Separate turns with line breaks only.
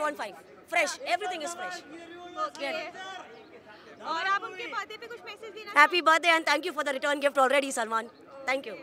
515. Fresh. Everything is fresh. Happy birthday and thank you for the return gift already, Salman. Thank you.